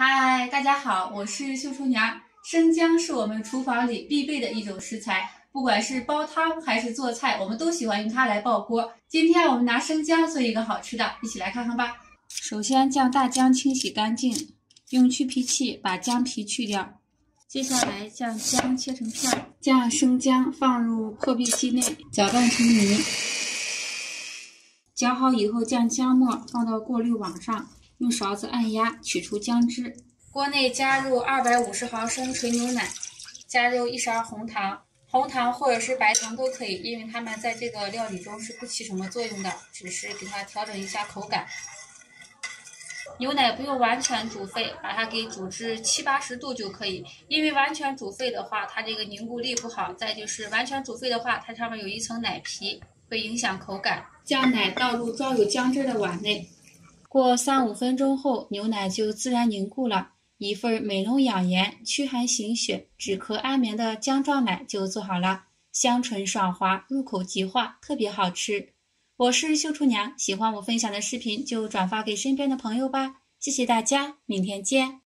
嗨，大家好，我是秀厨娘。生姜是我们厨房里必备的一种食材，不管是煲汤还是做菜，我们都喜欢用它来爆锅。今天我们拿生姜做一个好吃的，一起来看看吧。首先将大姜清洗干净，用去皮器把姜皮去掉。接下来将姜切成片，将生姜放入破壁机内搅拌成泥。搅好以后，将姜末放到过滤网上。用勺子按压，取出姜汁。锅内加入二百五十毫升纯牛奶，加入一勺红糖，红糖或者是白糖都可以，因为它们在这个料理中是不起什么作用的，只是给它调整一下口感。牛奶不用完全煮沸，把它给煮至七八十度就可以。因为完全煮沸的话，它这个凝固力不好；再就是完全煮沸的话，它上面有一层奶皮，会影响口感。将奶倒入装有姜汁的碗内。过三五分钟后，牛奶就自然凝固了。一份美容养颜、驱寒醒血、止咳安眠的姜撞奶就做好了，香醇爽滑，入口即化，特别好吃。我是秀厨娘，喜欢我分享的视频就转发给身边的朋友吧，谢谢大家，明天见。